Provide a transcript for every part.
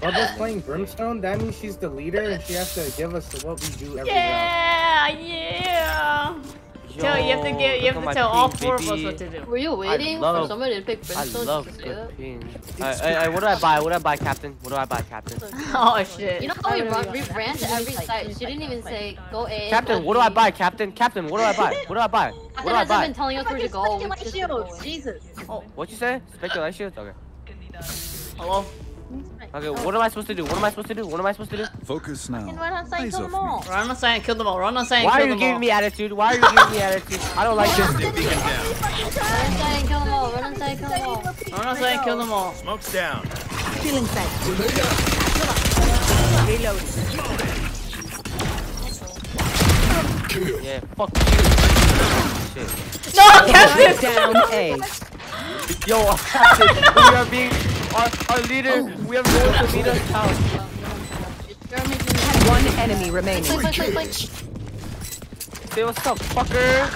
Bubba's playing Brimstone, that means she's the leader and she has to give us what we do every round. Yeah, yeah. Tell you have to get you have to tell all four of us what to do. Were you waiting love- for somebody to pick Brimstone? I love oh, to say good ping. Alright, alright, alright, what do I buy? What do I buy, Captain? What do I buy, Captain? Oh shit. You know how we, run, we ran to every site? She didn't even say go A. Captain, what do I buy, Captain? Captain, what do I buy? What do I buy? What do I hasn't been buy? telling us where to go. we just been going. Jesus. What you say? Speculate shield? Okay. Hello? Okay, what am I supposed to do? What am I supposed to do? What am I supposed to do? Focus now. Run on site, Eyes kill them all. Run on sign, kill them all. Run on sign, Why are you giving me attitude? Why are you giving me attitude? I don't like this. Run inside and kill them all. Run inside and kill them all. Run on sign, kill them all. Smoke's down. Feeling safe. Reloading. Yeah, fuck you. Shit. No, Captain! Down A. Yo, Captain, we are being our, our leader, oh. we have no leader out. One enemy remaining. Flank, flank, flank, flank. Say what's up, fucker.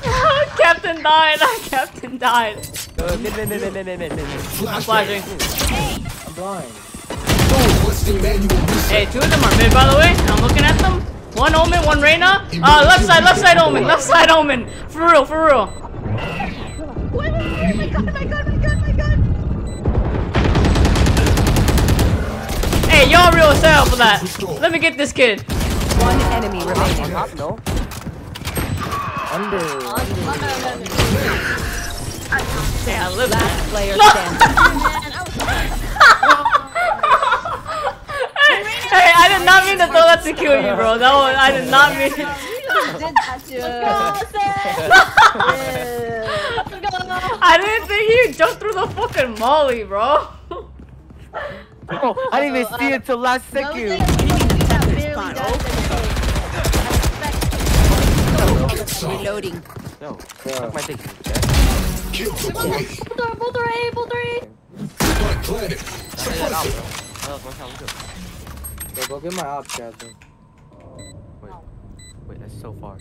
captain died. Captain died. Uh, mid, mid, mid, mid, mid, mid, mid. I'm flashing. Hey. I'm blind. Hey, two of them are mid, by the way. I'm looking at them. One Omen, one Reyna. Uh, left side, left side Omen, left side Omen. For real, for real. Oh my god, oh my god, Hey, y'all real set up for that. Let me get this kid. One enemy remaining. Top, no. Under. Yeah, I live Last player No. standing. hey, hey, I did not mean to throw that to kill you, bro. That was, I did not mean. I didn't think you jumped through the fucking molly, bro. Bro, I didn't even see it till last second. Reloading. Yo, suck my dick. Boulder, boulder A, boulder A. Yo, go get my op, Captain. Wait, wait, that's so far.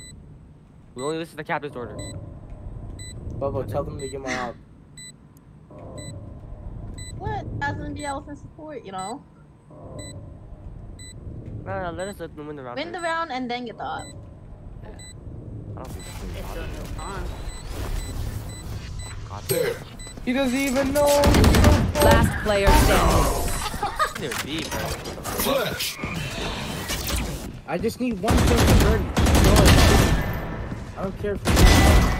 We only listen to the captain's orders. Bubba, tell them to get my op. What? As an be elephant support, you know? No, no, let us let them win the round. Win the first. round and then get the up. I don't think It's that's still no time. God, He doesn't even know. Last player standing. there be, bro. Flash. I just need one kill for Birdie. That's I I don't care if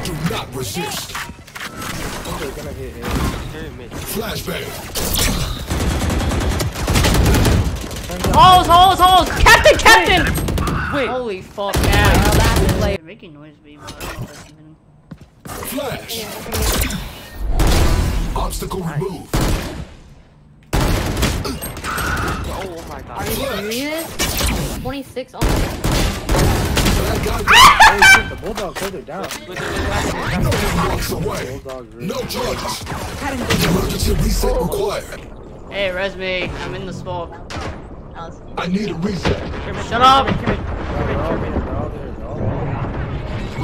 Do not resist. they're gonna hit it. Flashbang. Holes, holes, holes! Captain, captain! Wait. Holy fuck, yeah. You're making noise, baby. Flash. Obstacle right. removed. Oh my god. Are you serious? 26 almost. Oh shit, the bulldog further down. walks away. No charges. Emergency reset required. Hey, res me. I'm in the smoke. I need a reset. Shut up!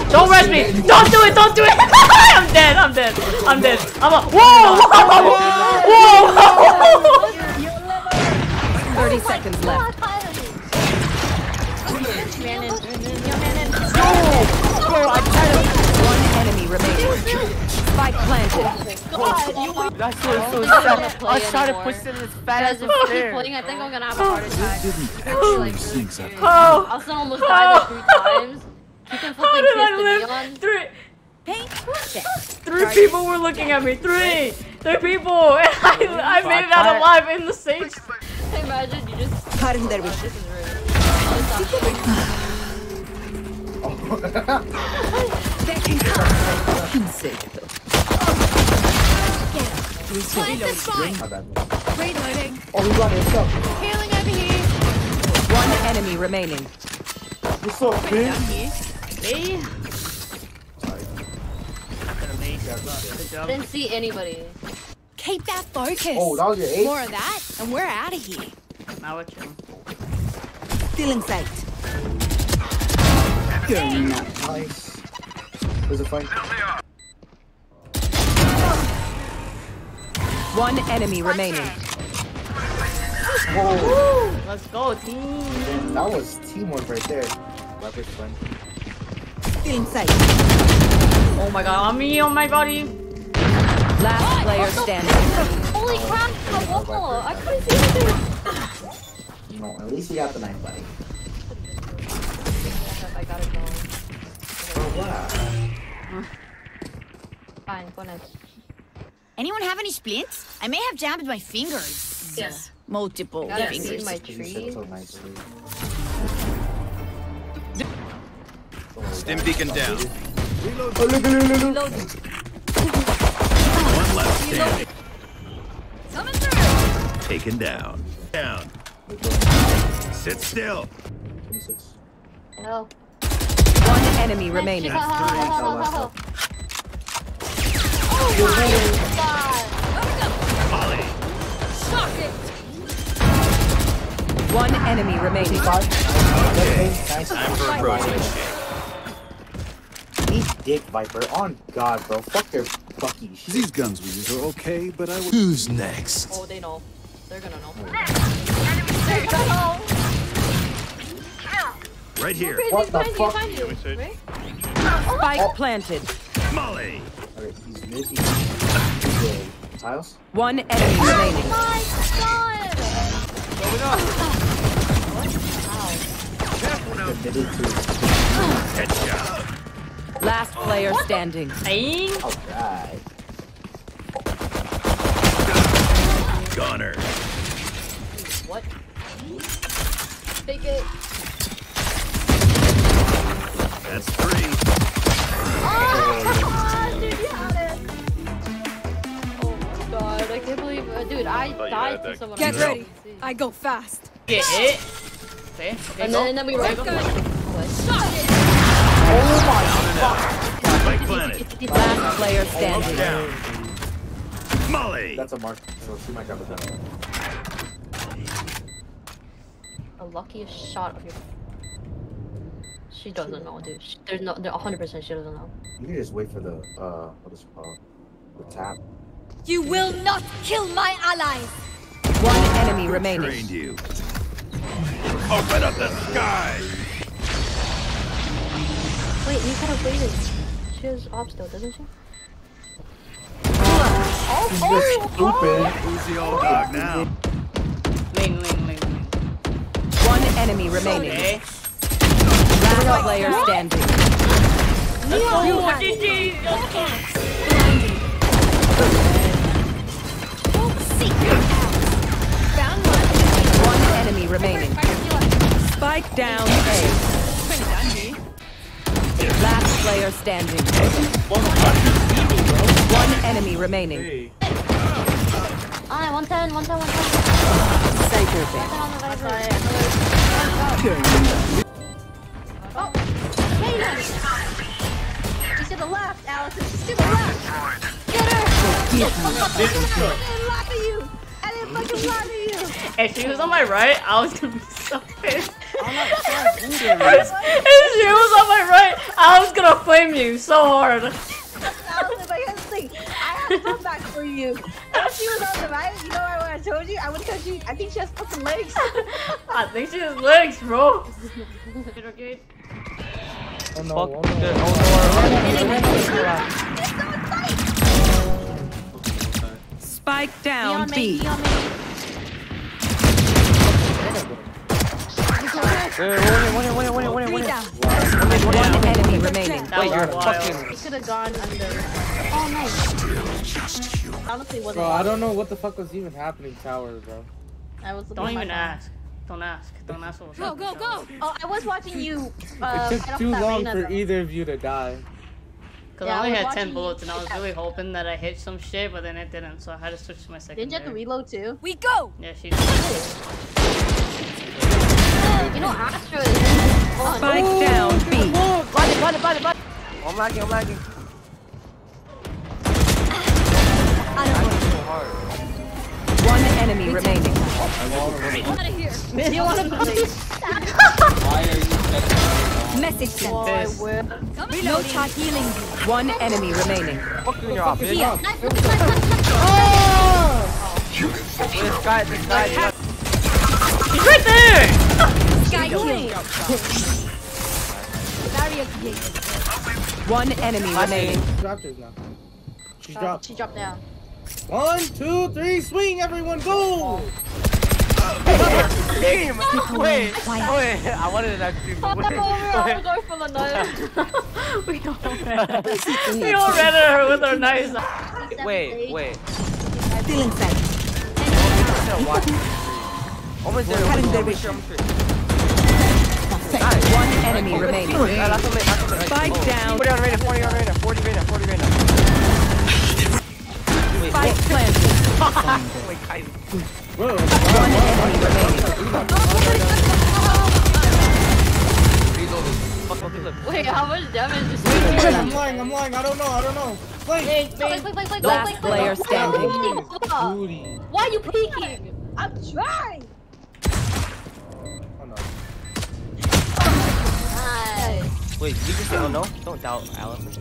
Don't res me! Don't do it! Don't do it! I'm dead! I'm dead! I'm dead! I'm a- Whoa! Whoa! Whoa! Whoa! 30 seconds left. Spike planted. That's so, so I don't sad. wanna play I was trying to anymore. push it as fast Guys, as if we keep there. playing, I think I'm gonna have a heart attack. Didn't actually syncs up. Oh! Also almost died like three times. Keep on How flipping did kiss I live? neon. Three, Paint. three people were looking at me. Three! Three people! And I, I made it out alive in the stage. Imagine you just. Karim Dervish. This is rude. Insecto. My bad. Reloading. Oh, he got it. What's up? Healing over here. One enemy remaining. What's up, bitch? Me? I didn't see anybody. Keep that focus. Oh, that was your eight? More of that, and we're out of here. Now what you? Feeling sight. Nice. There's a fight. One enemy remaining. Whoa, Let's go, team. that was teamwork right there. Viper's fun. Feeling safe. Oh my god, on me, on my body. Last player standing. Holy crap, the wall! I couldn't see anything. No, at least you got the knife, buddy. I gotta go. Oh, wow. Fine, go next. Anyone have any splints? I may have jammed my fingers. Yes. Multiple Gotta fingers. see my tree. Stim beacon down. Oh, look, look, look, look. One left standing. Coming through. Taken down. Down. Sit still. 26. No. One enemy remaining. One enemy remaining. Nice. Time for a protein shake. Eat dick, Viper. On God, bro. Fuck your fucky shit. These guns we use are okay, but I would. Who's next? Oh, they know. They're gonna know. Right here. What the fuck? behind you, right? Spike planted. Molly. Alright, he's mid. He's he's the tiles. One enemy remaining. My God! Committed to. Headshot. Last player standing. Alright. Gunner. What? Take it. That's three. Ah, I can't believe uh, Dude, I died to someone. Get I ready. didn't. I go fast. Get it. Okay, okay, And go. then, and then we Okay, were go. Spike planet. Last player standing. Down. Molly. That's a mark, so she might grab it down. The luckiest shot of your. She doesn't know, dude. She, there's no, 100% she doesn't know. You can just wait for the, uh, what is it called? The tap. You will not kill my allies. One enemy remaining. Trained you. Open up the sky. Wait, you gotta wait. it. She has ops though, doesn't she? Oh, oh, Stupid. Who's the old dog now? Ling, ling, ling, ling. One enemy remaining. Okay. Last oh player standing. Oh, GG. Let's go. Enemy remaining. Spike down A. Last player standing. One enemy remaining. Ah, 110, 110, 110. Cypher Oh, hey, She's to the left, Allison. She's to the left. Get her. I didn't at you. I didn't fucking laugh at you. If she was on my right, I was gonna be so pissed. if she was on my right, I was gonna flame you so hard. Allison, but here's the thing. I have fun back for you. If she was on the right, you know what I told you? I would have told you. I think she has fucking legs. I think she has legs, bro. Oh no, Fuck oh the no. Three here. down. One enemy remaining. Wait, you're fucking. We could have gone under. Oh, nice. Honestly, wasn't. Bro, I don't know what the fuck was even happening, tower, bro. I was. Don't even ask. Don't ask. Don't ask what was Go, go, go. Oh, I was watching you. Uh, It took too long for either of you to die. Because Yeah, I I only was had 10 bullets and I was really hoping that I hit some shit, but then it didn't, so I had to switch to my second. Didn't you have to reload too? We go. Yeah, she did. Oh, you know, Astra is fun. Spike down oh, B. Blind it, blind it, blind it, blind it. Oh, I'm lagging, I'm lagging. One enemy remaining. Out of here. You want to Message sent. Oh, No charge healing. One enemy remaining. Fuck you in your off. Here. Nice. This guy, this guy. right there! Sky kill. One enemy remaining. She dropped hers now. She's uh, dropped. She dropped down. One, two, three, swing, everyone, go! Game! Wait, wait, I wanted an. Oh, Wait, we're all wait. going for the nose. we all ran. we all ran at her with our knives. Wait, wait. Inside. Still. Almost there. Almost there. Almost there. One enemy remaining. Spike down. 40 on radar, 40 on radar, 40 radar, 40 radar. Wait, Spike planted. wait, Kylie. Bro, One enemy remaining. Fuck, fuck, look. Wait, how much damage is I'm lying, I'm lying, I don't know, I don't know. Play! Last click, click, player standing. Why are you peeking? I'm trying. Oh no. Nice. Wait, you just say, oh no? Don't doubt Alice.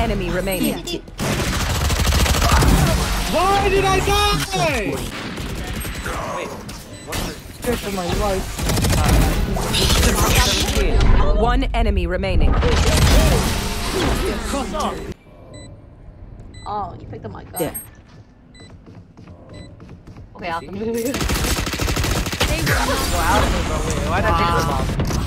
One enemy remaining. Why did I die? Wait, what's the... For my life. One enemy remaining. Oh, you picked up my gun. There. Okay, I'll No, Alice, bro, wait, why not take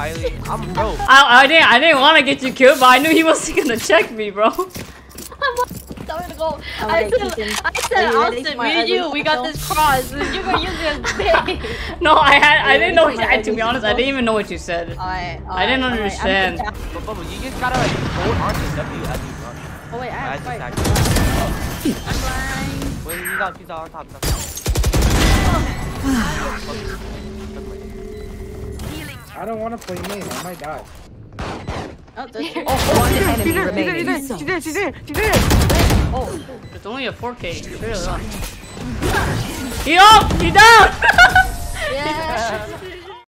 It's Fuck you, Kylie. I'm broke. I, I didn't I didn't want to get you killed, but I knew he wasn't gonna check me, bro. I'm gonna go. I'm I said, keep I said, Austin, for my me and you, we got this cross. You're gonna use it as bait. No, I had I didn't know. Wait, I, to be honest, I didn't even know what you said. Alright, I didn't alright. understand. But Bubba, you just gotta like hold on to W as you run. Oh wait, I I have just fight. attacked. I'm blind. Wait, he's out, he's out on top, he's oh. top. I don't want to play main, I might die. Oh, there's oh, oh, One enemy remaining. She's there, she's there, she's there! Oh, it's only a 4K. Really. He up! He down! Yeah.